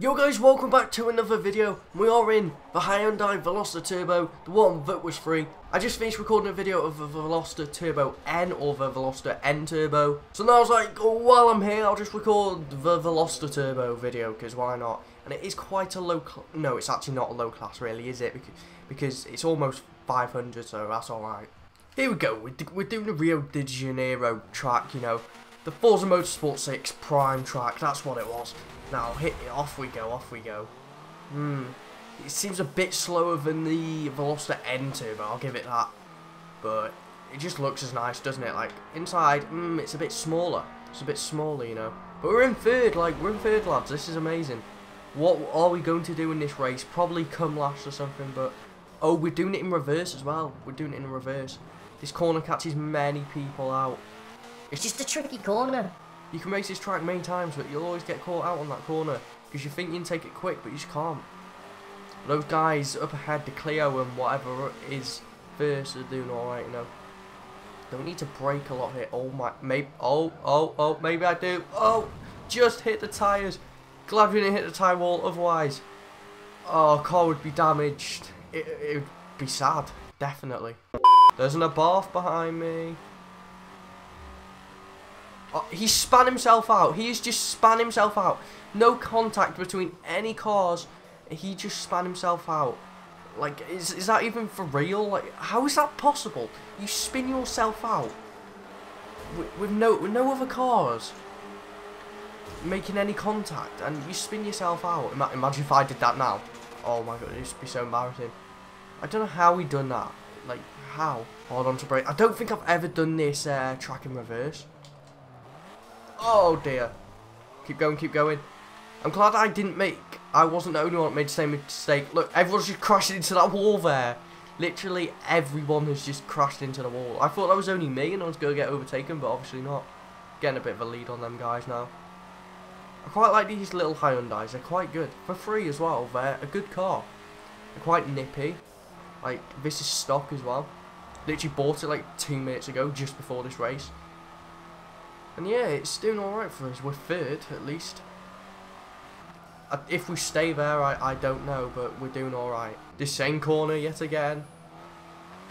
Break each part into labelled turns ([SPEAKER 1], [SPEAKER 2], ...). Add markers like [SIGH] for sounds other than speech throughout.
[SPEAKER 1] Yo guys, welcome back to another video. We are in the Hyundai Veloster Turbo, the one that was free. I just finished recording a video of the Veloster Turbo N or the Veloster N Turbo. So now I was like, oh, while I'm here, I'll just record the Veloster Turbo video, because why not? And it is quite a low, no, it's actually not a low class really, is it? Because, because it's almost 500, so that's alright. Here we go, we're, we're doing the Rio de Janeiro track, you know. The Forza Motorsport 6 Prime track, that's what it was. Now, hit it, off we go, off we go. Hmm. It seems a bit slower than the Veloster N2, but I'll give it that. But it just looks as nice, doesn't it? Like, inside, hmm, it's a bit smaller. It's a bit smaller, you know. But we're in third, like, we're in third, lads. This is amazing. What are we going to do in this race? Probably come last or something, but... Oh, we're doing it in reverse as well. We're doing it in reverse. This corner catches many people out.
[SPEAKER 2] It's just a tricky corner.
[SPEAKER 1] You can race this track many times, but you'll always get caught out on that corner because you think you can take it quick, but you just can't. Those guys up ahead, the Clio and whatever is first, are doing alright, you know. Don't need to brake a lot here. Oh my, maybe, oh, oh, oh, maybe I do. Oh, just hit the tyres. Glad we didn't hit the tyre wall, otherwise, oh, car would be damaged. It, it would be sad, definitely. There's an Abarth behind me. Oh, he span himself out. He just span himself out. No contact between any cars. He just span himself out. Like, is, is that even for real? Like, how is that possible? You spin yourself out with, with no with no other cars making any contact, and you spin yourself out. Ima imagine if I did that now. Oh my god, it'd be so embarrassing. I don't know how he done that. Like, how? Hold on to brake. I don't think I've ever done this uh, track in reverse. Oh dear. Keep going, keep going. I'm glad I didn't make... I wasn't the only one that made the same mistake. Look, everyone's just crashed into that wall there. Literally everyone has just crashed into the wall. I thought that was only me and I was going to get overtaken, but obviously not. Getting a bit of a lead on them guys now. I quite like these little Hyundais. They're quite good. For free as well. They're a good car. They're quite nippy. Like, this is stock as well. Literally bought it like two minutes ago, just before this race. And yeah, it's doing alright for us. We're third, at least. If we stay there, I, I don't know, but we're doing alright. This same corner yet again.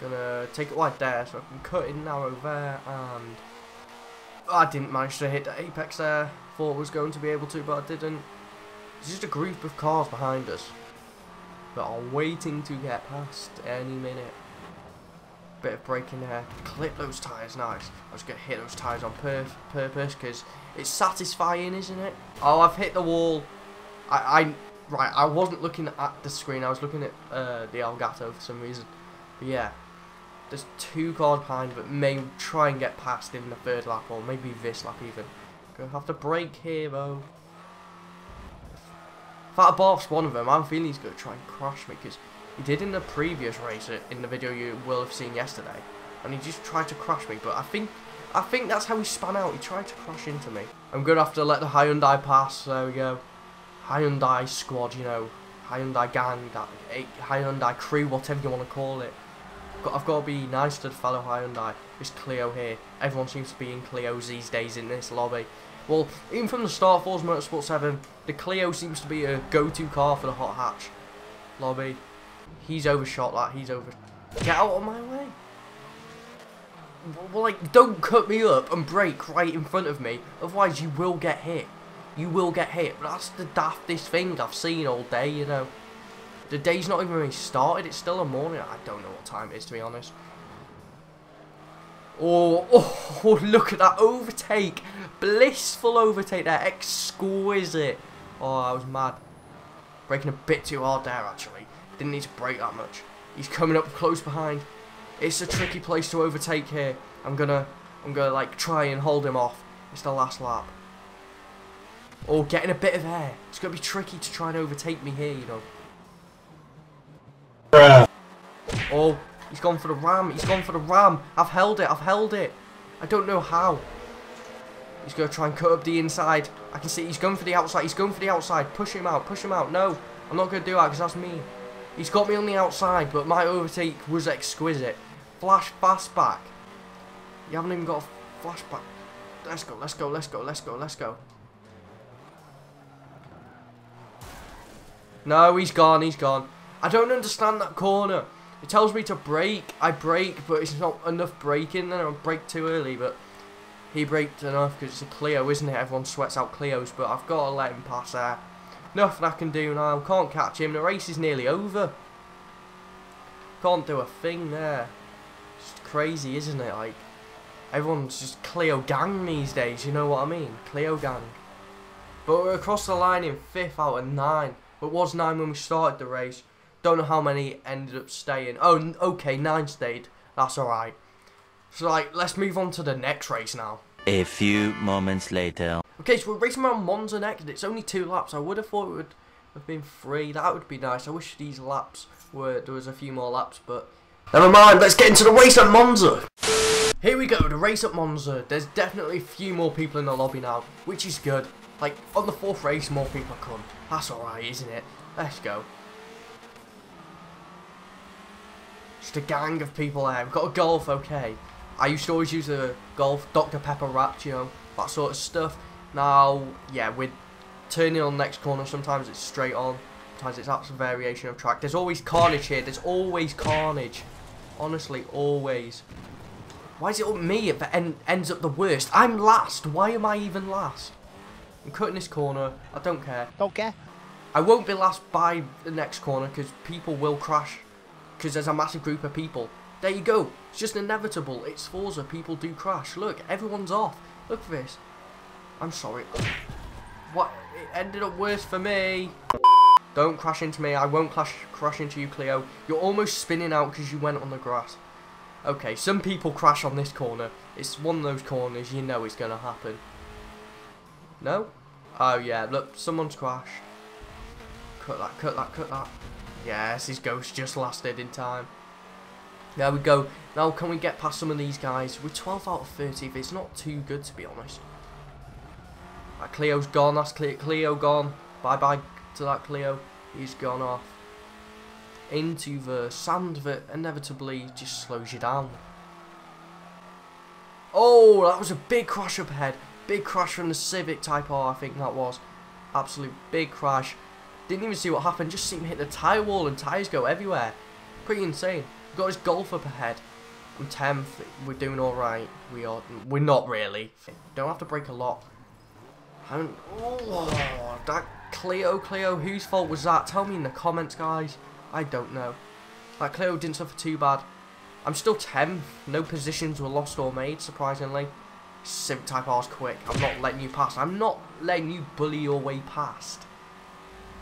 [SPEAKER 1] Gonna take it wide there, so I can cut in narrow there, and... I didn't manage to hit the apex there. Thought I was going to be able to, but I didn't. It's just a group of cars behind us that are waiting to get past any minute. Bit of braking there. Clip those tyres nice. I was going to hit those tyres on pur purpose because it's satisfying, isn't it? Oh, I've hit the wall. I, I Right, I wasn't looking at the screen. I was looking at uh, the Elgato for some reason. But yeah. There's two cars behind but may try and get past in the third lap or maybe this lap even. Gonna have to brake here though. That Abarth's one of them, I'm feeling he's to try and crash me because he did in the previous race, uh, in the video you will have seen yesterday, and he just tried to crush me. But I think, I think that's how he spun out. He tried to crash into me. I'm gonna have to let the Hyundai pass. There we go. Hyundai squad, you know, Hyundai gang, that Hyundai crew, whatever you want to call it. I've got to be nice to the fellow Hyundai. It's Clio here. Everyone seems to be in Clios these days in this lobby. Well, even from the start, Forza Motorsport 7, the Clio seems to be a go-to car for the hot hatch lobby. He's overshot that. He's over. Get out of my way. Well, like, don't cut me up and break right in front of me. Otherwise, you will get hit. You will get hit. That's the daftest thing I've seen all day, you know. The day's not even really started. It's still a morning. I don't know what time it is, to be honest. Oh, oh, [LAUGHS] oh, look at that overtake. Blissful overtake there. Exquisite. Oh, I was mad. Breaking a bit too hard there, actually. Didn't need to brake that much. He's coming up close behind. It's a tricky place to overtake here. I'm gonna, I'm gonna like try and hold him off. It's the last lap. Oh, getting a bit of air. It's gonna be tricky to try and overtake me here, you know. Oh, he's gone for the ram. He's gone for the ram. I've held it. I've held it. I don't know how. He's going to try and cut up the inside. I can see he's going for the outside. He's going for the outside. Push him out. Push him out. No, I'm not going to do that because that's me. He's got me on the outside, but my overtake was exquisite. Flash fastback. You haven't even got a flashback. Let's go, let's go, let's go, let's go, let's go. No, he's gone, he's gone. I don't understand that corner. It tells me to brake. I brake, but it's not enough braking. Then I brake too early, but he braked enough because it's a Clio, isn't it? Everyone sweats out Clios, but I've got to let him pass there. Nothing I can do now. Can't catch him. The race is nearly over. Can't do a thing there. It's crazy, isn't it? Like, everyone's just Clio gang these days, you know what I mean? Clio gang. But we're across the line in fifth out of nine. It was nine when we started the race. Don't know how many ended up staying. Oh, okay, nine stayed. That's alright. So, like, let's move on to the next race now.
[SPEAKER 3] A few moments later.
[SPEAKER 1] Okay, so we're racing around Monza next. It's only two laps. I would have thought it would have been three. That would be nice. I wish these laps were there was a few more laps, but never mind. Let's get into the race at Monza. Here we go, the race at Monza. There's definitely a few more people in the lobby now, which is good. Like on the fourth race, more people come. That's alright, isn't it? Let's go. Just a gang of people there. We've got a golf, okay. I used to always use a golf, Dr. Pepper wrapped, you know, that sort of stuff. Now, yeah, with turning on next corner, sometimes it's straight on, sometimes it's that's a variation of track. There's always carnage here, there's always carnage. Honestly, always. Why is it me that en ends up the worst? I'm last, why am I even last? I'm cutting this corner, I don't care.
[SPEAKER 4] Don't care.
[SPEAKER 1] I won't be last by the next corner because people will crash because there's a massive group of people. There you go. It's just inevitable. It's Forza. People do crash. Look, everyone's off. Look at this. I'm sorry. What? It ended up worse for me. Don't crash into me. I won't crash, crash into you, Clio. You're almost spinning out because you went on the grass. Okay, some people crash on this corner. It's one of those corners you know it's going to happen. No? Oh, yeah. Look, someone's crashed. Cut that, cut that, cut that. Yes, his ghost just lasted in time. There we go. Now, can we get past some of these guys? We're 12 out of 30. It's not too good, to be honest. Clio's gone. That's Cleo, Clio gone. Bye-bye to that Clio. He's gone off. Into the sand that inevitably just slows you down. Oh, that was a big crash up ahead. Big crash from the Civic Type R, I think that was. Absolute big crash. Didn't even see what happened. Just seemed to hit the tyre wall and tyres go everywhere. Pretty insane. Got his golf up ahead. I'm 10th. We're doing alright. We are. We're not really. Don't have to break a lot. I'm, oh, that Clio, Clio, whose fault was that? Tell me in the comments, guys. I don't know. That Clio didn't suffer too bad. I'm still 10th. No positions were lost or made, surprisingly. Civic Type R's quick. I'm not letting you pass. I'm not letting you bully your way past.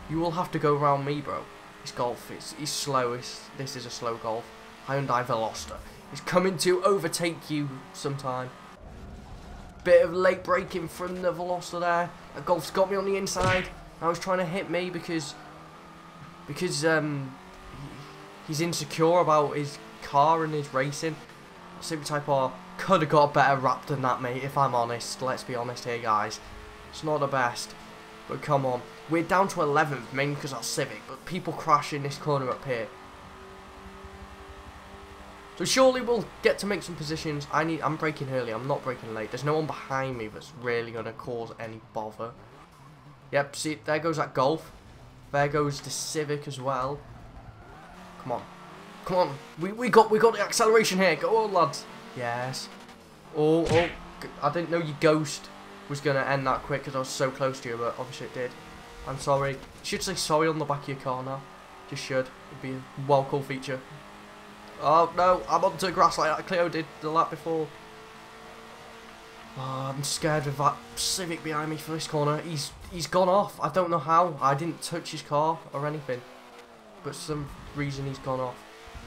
[SPEAKER 1] You will have to go around me, bro. This golf is he's slow. It's, this is a slow golf. Hyundai Veloster is coming to overtake you sometime. Bit of late braking from the Veloster there. That golf's got me on the inside. Now he's trying to hit me because because um he's insecure about his car and his racing. Civic Type R could have got a better wrap than that, mate. If I'm honest, let's be honest here, guys. It's not the best, but come on. We're down to 11th, mainly because our Civic, but people crash in this corner up here. So surely we'll get to make some positions. I need. I'm breaking early. I'm not breaking late. There's no one behind me that's really going to cause any bother. Yep, see, there goes that Golf. There goes the Civic as well. Come on. Come on. We, we got we got the acceleration here. Go on, lads. Yes. Oh, oh. I didn't know your Ghost was going to end that quick because I was so close to you, but obviously it did. I'm sorry. Should say sorry on the back of your car now. Just should. It'd be a well cool feature. Oh, no. I'm onto grass like that. Clio did the lap before. Oh, I'm scared of that Civic behind me for this corner. He's he's gone off. I don't know how. I didn't touch his car or anything. But some reason he's gone off.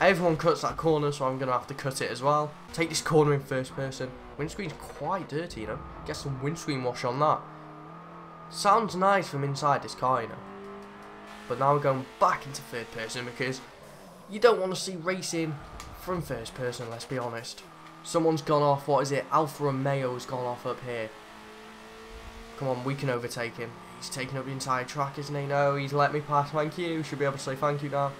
[SPEAKER 1] Everyone cuts that corner, so I'm going to have to cut it as well. Take this corner in first person. Windscreen's quite dirty, you know. Get some windscreen wash on that. Sounds nice from inside this car, you know. But now we're going back into third person because you don't want to see racing from first person, let's be honest. Someone's gone off, what is it? Alfa Romeo's gone off up here. Come on, we can overtake him. He's taking up the entire track, isn't he? No, he's let me pass, thank you. Should be able to say thank you now.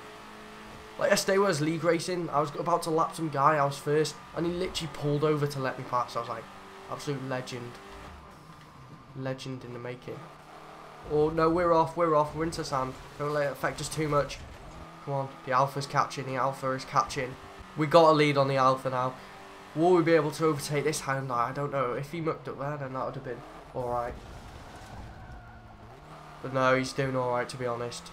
[SPEAKER 1] Like yesterday was league racing, I was about to lap some guy, I was first, and he literally pulled over to let me pass. I was like, absolute legend. Legend in the making. Oh no, we're off, we're off, we're into sand. Don't let it affect us too much. Come on, the Alfa's catching, the Alfa is catching. We got a lead on the Alfa now. Will we be able to overtake this Hyundai? I don't know. If he mucked up there, then that would have been alright. But no, he's doing alright to be honest.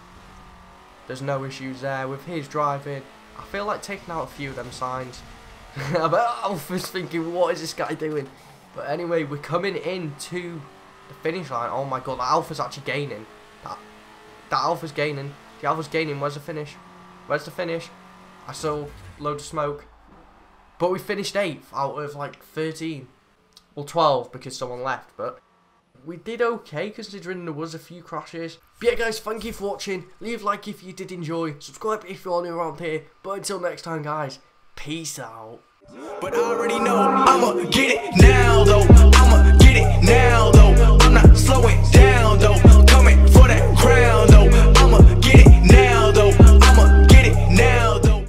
[SPEAKER 1] There's no issues there with his driving. I feel like taking out a few of them signs. [LAUGHS] I bet Alfa's thinking, what is this guy doing? But anyway, we're coming into the finish line. Oh my god, the Alfa's actually gaining. That, that Alfa's gaining. The Alfa's gaining. Where's the finish? Where's the finish? I saw load of smoke. But we finished 8th out of like 13. Well, 12 because someone left, but we did okay considering there was a few crashes. But yeah guys, thank you for watching. Leave a like if you did enjoy. Subscribe if you're new around here. But until next time guys, peace out.
[SPEAKER 4] But I already know I'ma get it now though. I'ma get it now though. I'm not slowing